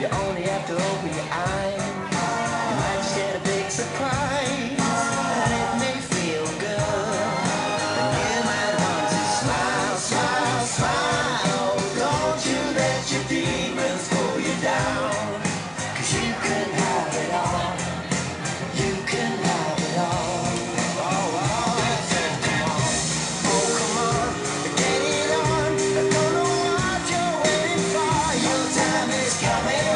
looked over your eyes, you might just get a big surprise, and it may feel good. You might to smile, smile, smile. Don't you let your demons pull you down, you can have it all. You can have it all. Oh, come on. Get it on. Don't know what you're waiting for. Your time is coming,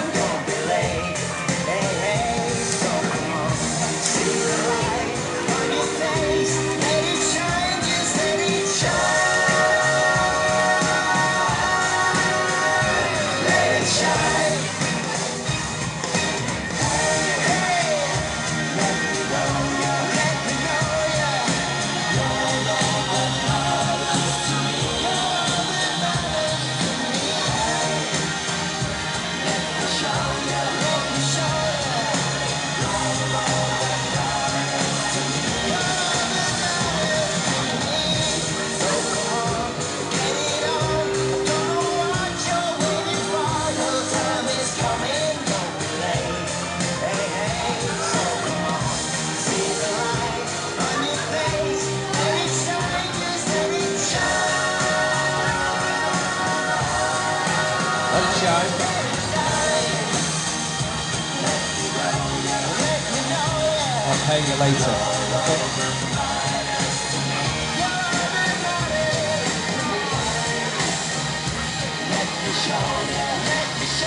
Let it. I'll pay you later.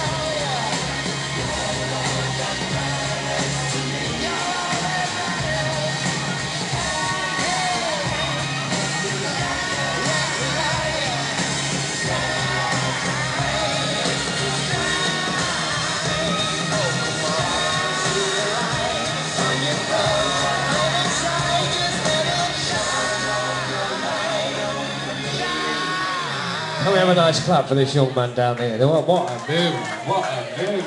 Okay? Can we have a nice clap for this young man down here? What, a move! What a move!